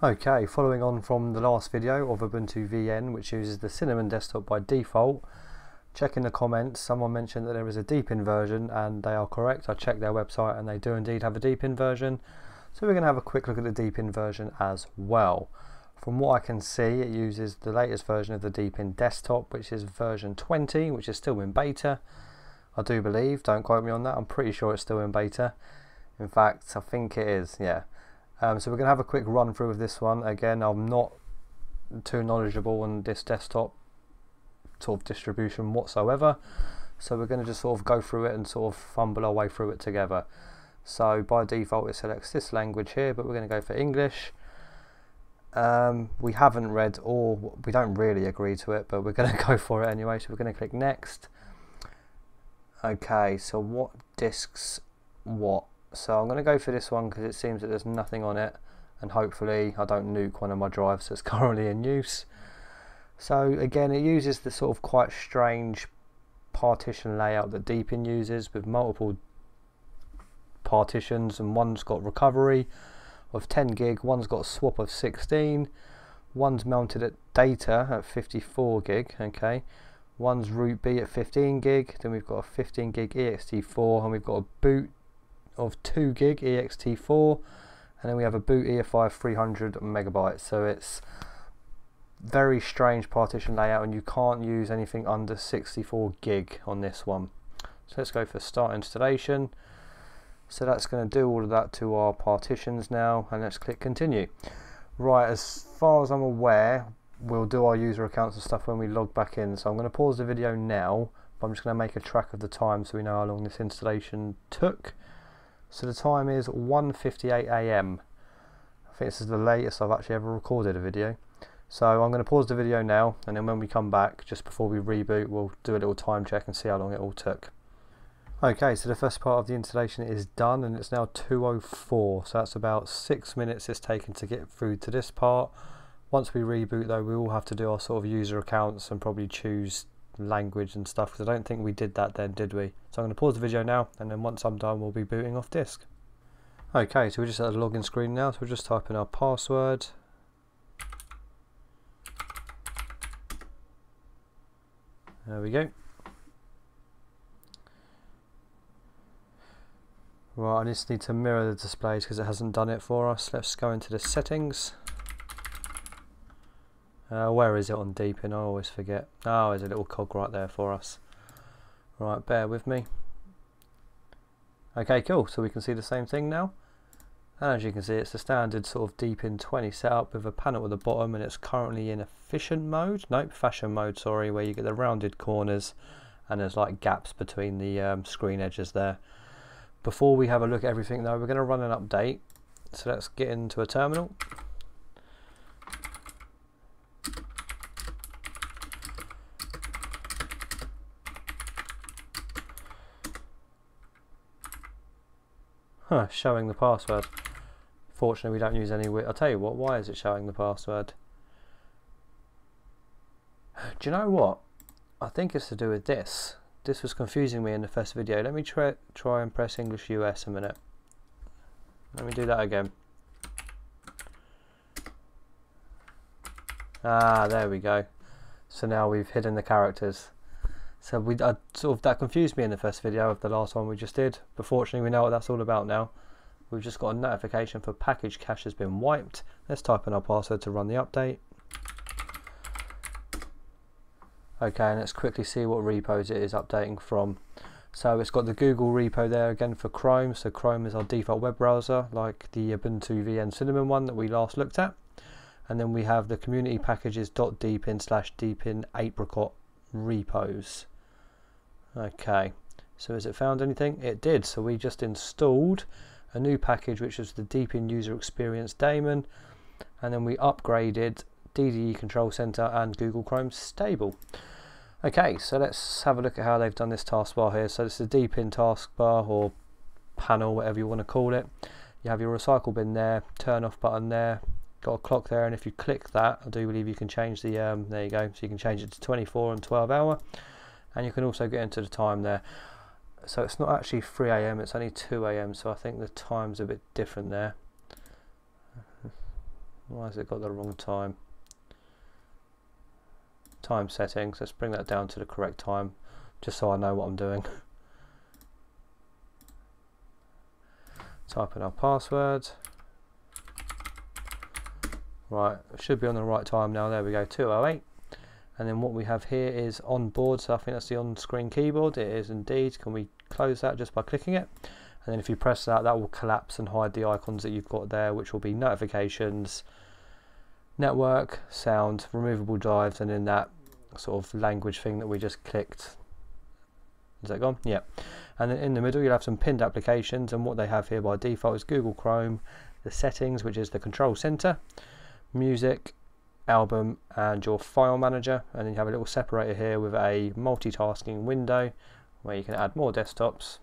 Okay, following on from the last video of Ubuntu VN, which uses the Cinnamon desktop by default, checking the comments, someone mentioned that there is a Deepin version, and they are correct. I checked their website and they do indeed have a Deepin version. So we're going to have a quick look at the Deepin version as well. From what I can see, it uses the latest version of the Deepin desktop, which is version 20, which is still in beta. I do believe, don't quote me on that, I'm pretty sure it's still in beta. In fact, I think it is, yeah. Um, so we're going to have a quick run through of this one. Again, I'm not too knowledgeable on this desktop sort of distribution whatsoever. So we're going to just sort of go through it and sort of fumble our way through it together. So by default it selects this language here, but we're going to go for English. Um, we haven't read or we don't really agree to it, but we're going to go for it anyway. So we're going to click next. Okay, so what discs what? So I'm going to go for this one because it seems that there's nothing on it and hopefully I don't nuke one of my drives that's currently in use. So again it uses the sort of quite strange partition layout that Deepin uses with multiple partitions and one's got recovery of 10 gig, one's got swap of 16, one's mounted at data at 54 gig, okay, one's root B at 15 gig, then we've got a 15 gig ext4 and we've got a boot of 2 gig ext4 and then we have a boot EFI 300 megabytes. So it's very strange partition layout and you can't use anything under 64 gig on this one. So let's go for start installation. So that's going to do all of that to our partitions now and let's click continue. Right as far as I'm aware we'll do our user accounts and stuff when we log back in. So I'm going to pause the video now but I'm just going to make a track of the time so we know how long this installation took so the time is 1.58am. I think this is the latest I've actually ever recorded a video. So I'm going to pause the video now and then when we come back, just before we reboot, we'll do a little time check and see how long it all took. Okay, so the first part of the installation is done and it's now 2.04, so that's about 6 minutes it's taken to get through to this part. Once we reboot though, we will have to do our sort of user accounts and probably choose language and stuff because I don't think we did that then did we? So I'm going to pause the video now and then once I'm done we'll be booting off disk. Okay so we're just at the login screen now so we'll just type in our password. There we go. Right I just need to mirror the displays because it hasn't done it for us. Let's go into the settings uh, where is it on Deepin? I always forget. Oh, there's a little cog right there for us. Right, bear with me. Okay, cool. So we can see the same thing now. And as you can see, it's the standard sort of Deepin 20 setup with a panel at the bottom and it's currently in efficient mode. Nope, fashion mode, sorry, where you get the rounded corners and there's like gaps between the um, screen edges there. Before we have a look at everything though, we're going to run an update. So let's get into a terminal. Huh, showing the password. Fortunately, we don't use any. I'll tell you what. Why is it showing the password? Do you know what? I think it's to do with this. This was confusing me in the first video. Let me try try and press English US a minute. Let me do that again. Ah, there we go. So now we've hidden the characters. So we sort of that confused me in the first video of the last one we just did. But fortunately, we know what that's all about now. We've just got a notification for package cache has been wiped. Let's type in our password to run the update. Okay, and let's quickly see what repos it is updating from. So it's got the Google repo there again for Chrome. So Chrome is our default web browser, like the Ubuntu VN Cinnamon one that we last looked at. And then we have the community packages .deepin slash deepin apricot repos. Okay, so has it found anything? It did. So we just installed a new package which is the Deepin User Experience daemon and then we upgraded DDE Control Center and Google Chrome Stable. Okay, so let's have a look at how they've done this taskbar here. So this is the Deepin taskbar or panel, whatever you want to call it. You have your recycle bin there, turn off button there, got a clock there and if you click that I do believe you can change the um, there you go so you can change it to 24 and 12 hour and you can also get into the time there so it's not actually 3 a.m. it's only 2 a.m. so I think the time's a bit different there why has it got the wrong time time settings let's bring that down to the correct time just so I know what I'm doing type in our password right should be on the right time now there we go 208 and then what we have here is Onboard so I think that's the on-screen keyboard. It is indeed. Can we close that just by clicking it? And then if you press that that will collapse and hide the icons that you've got there which will be notifications network sound removable drives and then that sort of language thing that we just clicked. Is that gone? Yeah. And then in the middle you'll have some pinned applications. And what they have here by default is Google Chrome the settings which is the control center music album and your file manager. And then you have a little separator here with a multitasking window where you can add more desktops.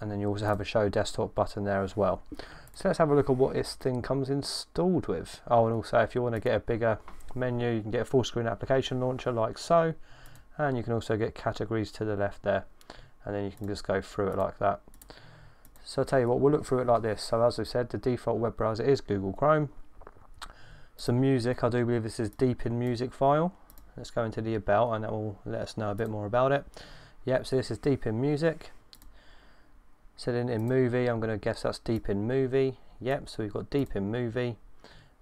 And then you also have a show desktop button there as well. So let's have a look at what this thing comes installed with. Oh and also if you want to get a bigger menu you can get a full screen application launcher like so. And you can also get categories to the left there. And then you can just go through it like that. So I'll tell you what we'll look through it like this. So as I said the default web browser is Google Chrome some music. I do believe this is Deepin music file. Let's go into the about and that will let us know a bit more about it. Yep so this is Deepin music setting in movie. I'm going to guess that's Deepin movie. Yep so we've got Deepin movie.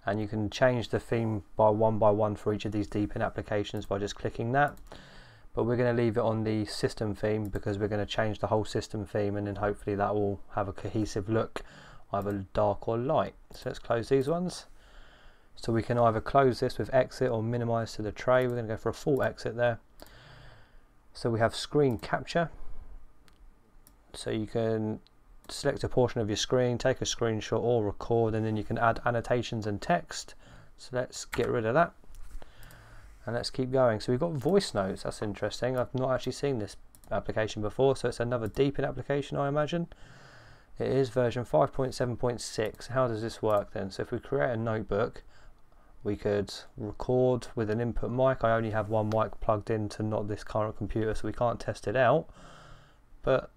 And you can change the theme by one by one for each of these Deepin applications by just clicking that. But we're going to leave it on the system theme because we're going to change the whole system theme and then hopefully that will have a cohesive look either dark or light. So let's close these ones so we can either close this with exit or minimize to the tray. We're going to go for a full exit there. So we have screen capture. So you can select a portion of your screen take a screenshot or record and then you can add annotations and text. So let's get rid of that. And let's keep going. So we've got voice notes. That's interesting. I've not actually seen this application before so it's another deepin application I imagine. It is version 5.7.6 how does this work then? So if we create a notebook we could record with an input mic. I only have one mic plugged into not this current computer so we can't test it out. But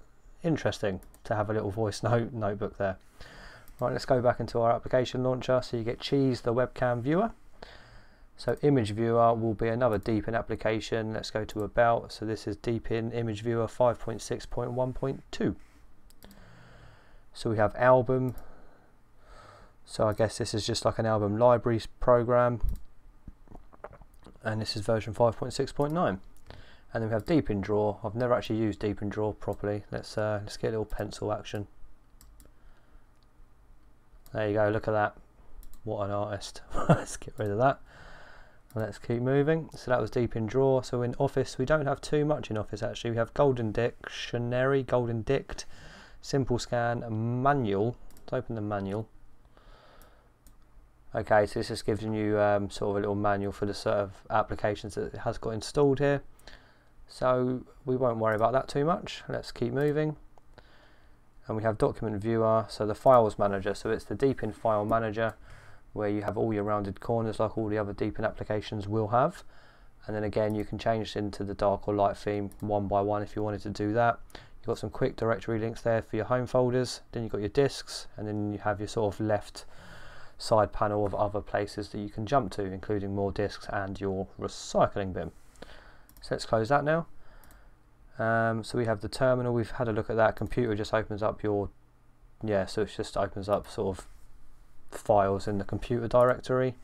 interesting to have a little voice note notebook there. Right let's go back into our application launcher. So you get cheese the webcam viewer. So image viewer will be another deepin application. Let's go to about. So this is deepin image viewer 5.6.1.2 so we have album so I guess this is just like an album library program. And this is version 5.6.9 and then we have Deepin Draw I've never actually used Deepin Draw properly. Let's uh, let's get a little pencil action. There you go. Look at that. What an artist. Let's get rid of that. Let's keep moving. So that was Deepin Draw so in office we don't have too much in office actually. We have golden dictionary GoldenDict simple scan manual. Let's open the manual okay so this just gives you um, sort of a little manual for the sort of applications that it has got installed here. So we won't worry about that too much. Let's keep moving. And we have document viewer so the files manager. So it's the deepin file manager where you have all your rounded corners like all the other deepin applications will have. And then again you can change into the dark or light theme one by one if you wanted to do that. You've got some quick directory links there for your home folders. Then you've got your disks and then you have your sort of left side panel of other places that you can jump to, including more disks and your recycling bin. So let's close that now. Um, so we have the terminal, we've had a look at that. Computer just opens up your, yeah, so it just opens up sort of files in the computer directory.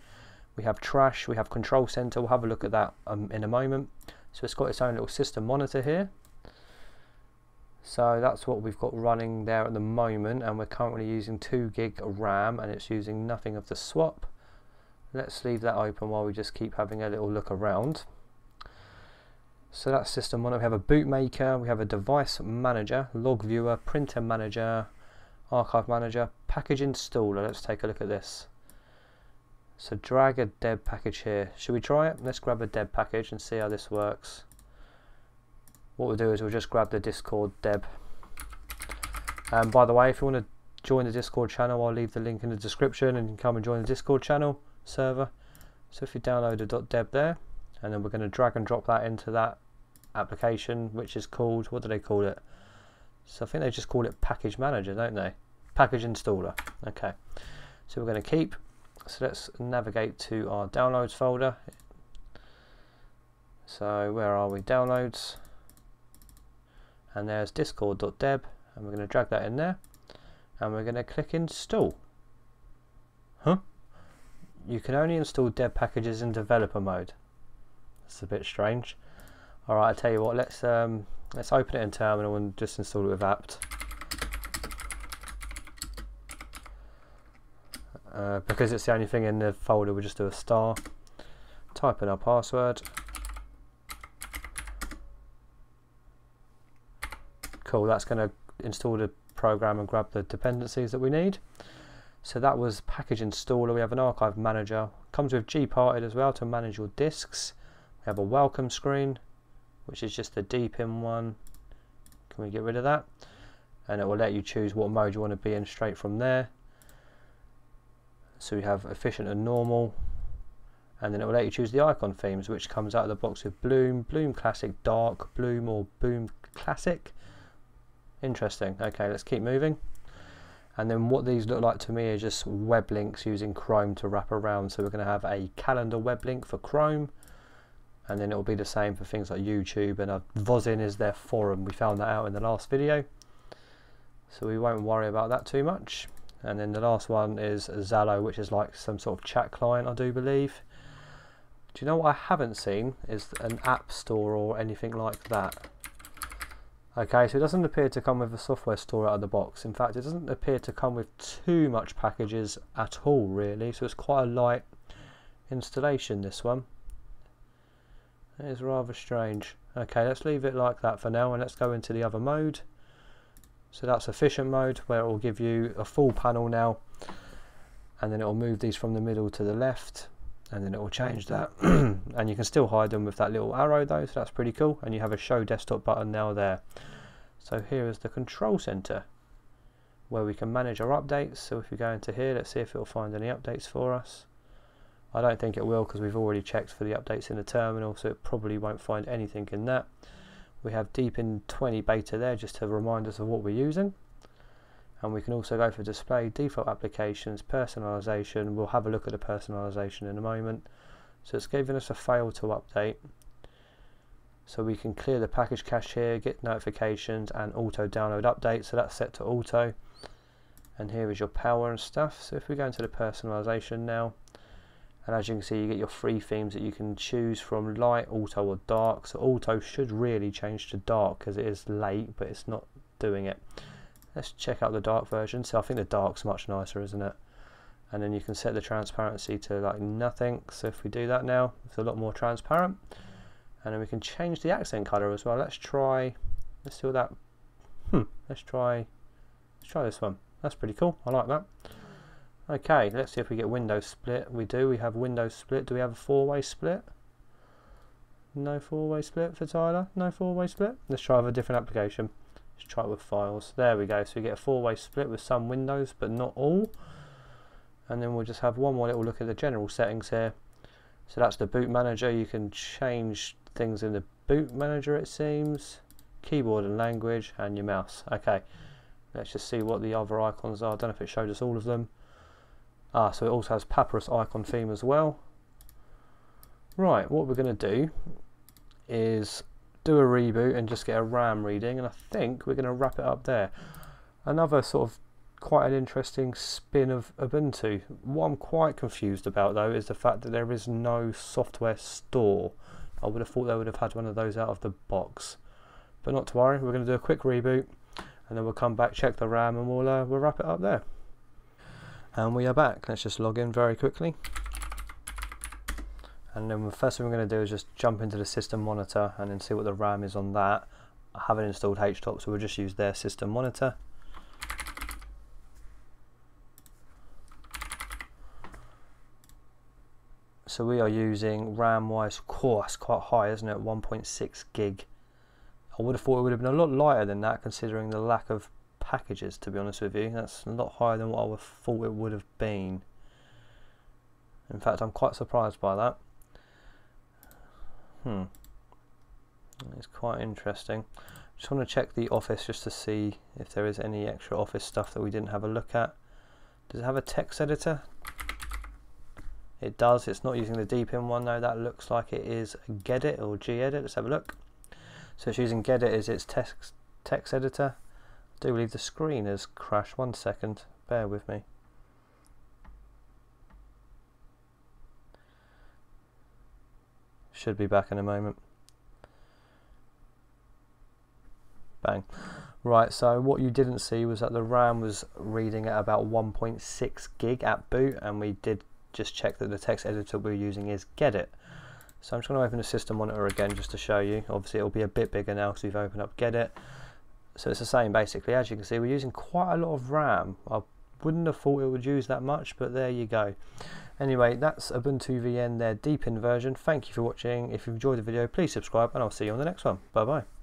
We have trash, we have control center, we'll have a look at that um, in a moment. So it's got its own little system monitor here. So that's what we've got running there at the moment and we're currently using 2 gig RAM and it's using nothing of the swap. Let's leave that open while we just keep having a little look around. So that's system one. We have a bootmaker, we have a device manager, log viewer, printer manager, archive manager, package installer. Let's take a look at this. So drag a deb package here. Should we try it? Let's grab a deb package and see how this works what we'll do is we'll just grab the Discord deb. And um, by the way, if you want to join the Discord channel, I'll leave the link in the description and you can come and join the Discord channel server. So if you download a .deb there, and then we're going to drag and drop that into that application, which is called, what do they call it? So I think they just call it Package Manager, don't they? Package Installer. Okay. So we're going to keep, so let's navigate to our downloads folder so where are we downloads and there's discord.deb and we're going to drag that in there. And we're going to click install. Huh? You can only install deb packages in developer mode. That's a bit strange. Alright I tell you what let's um, let's open it in terminal and just install it with apt. Uh, because it's the only thing in the folder we'll just do a star. Type in our password cool. That's going to install the program and grab the dependencies that we need. So that was package installer. We have an archive manager. Comes with gparted as well to manage your disks. We have a welcome screen which is just the Deepin one. Can we get rid of that? And it will let you choose what mode you want to be in straight from there. So we have efficient and normal. And then it will let you choose the icon themes which comes out of the box with bloom bloom classic dark bloom or bloom classic interesting. Okay let's keep moving. And then what these look like to me are just web links using Chrome to wrap around. So we're going to have a calendar web link for Chrome and then it will be the same for things like YouTube and a Vosin is their forum. We found that out in the last video. So we won't worry about that too much. And then the last one is Zello which is like some sort of chat client I do believe. Do you know what I haven't seen is an app store or anything like that Okay, so it doesn't appear to come with a software store out of the box. In fact, it doesn't appear to come with too much packages at all, really. So it's quite a light installation, this one. It is rather strange. Okay, let's leave it like that for now, and let's go into the other mode. So that's efficient mode, where it will give you a full panel now, and then it will move these from the middle to the left, and then it will change that. and you can still hide them with that little arrow though, so that's pretty cool. And you have a show desktop button now there. So here is the control center where we can manage our updates. So if we go into here, let's see if it'll find any updates for us. I don't think it will because we've already checked for the updates in the terminal, so it probably won't find anything in that. We have Deepin 20 beta there just to remind us of what we're using. And we can also go for display, default applications, personalization. We'll have a look at the personalization in a moment. So it's giving us a fail to update. So we can clear the package cache here, get notifications and auto download update. So that's set to auto. And here is your power and stuff. So if we go into the personalization now, and as you can see you get your free themes that you can choose from light, auto or dark. So auto should really change to dark because it is late but it's not doing it. Let's check out the dark version. So I think the dark's much nicer isn't it? And then you can set the transparency to like nothing. So if we do that now, it's a lot more transparent. And then we can change the accent color as well. Let's try let's do that. Hmm let's try let's try this one. That's pretty cool. I like that. Okay let's see if we get window split. We do. We have window split. Do we have a four-way split? No four-way split for Tyler? No four-way split? Let's try with a different application try it with files. There we go. So we get a four-way split with some Windows but not all. And then we'll just have one more little look at the general settings here. So that's the boot manager. You can change things in the boot manager it seems. Keyboard and language and your mouse. Okay. Let's just see what the other icons are. I don't know if it showed us all of them. Ah so it also has Papirus icon theme as well. Right what we're going to do is do a reboot and just get a RAM reading and I think we're going to wrap it up there another sort of quite an interesting spin of Ubuntu. What I'm quite confused about though is the fact that there is no software store I would have thought they would have had one of those out of the box. But not to worry, we're going to do a quick reboot and then we'll come back, check the RAM and we'll, uh, we'll wrap it up there. And we are back. Let's just log in very quickly. And then the first thing we're going to do is just jump into the system monitor and then see what the RAM is on that. I haven't installed HTOP so we'll just use their system monitor. So we are using RAM wise core, it's quite high, isn't it? 1.6 gig. I would have thought it would have been a lot lighter than that considering the lack of packages to be honest with you. That's a lot higher than what I would have thought it would have been. In fact, I'm quite surprised by that. Hmm. It's quite interesting. Just want to check the office just to see if there is any extra office stuff that we didn't have a look at. Does it have a text editor? It does. It's not using the Deepin one though. That looks like it is Gedit or gedit. Let's have a look. So it's using Gedit as its text text editor. I do believe the screen has crashed. One second. Bear with me. Should be back in a moment. Bang. Right, so what you didn't see was that the RAM was reading at about 1.6 gig at boot, and we did just check that the text editor we're using is Gedit. So I'm just going to open the system monitor again just to show you. Obviously it'll be a bit bigger now because we've opened up Gedit. So it's the same basically. As you can see, we're using quite a lot of RAM. I wouldn't have thought it would use that much, but there you go. Anyway, that's Ubuntu VN, their Deepin version. Thank you for watching. If you've enjoyed the video, please subscribe, and I'll see you on the next one. Bye bye.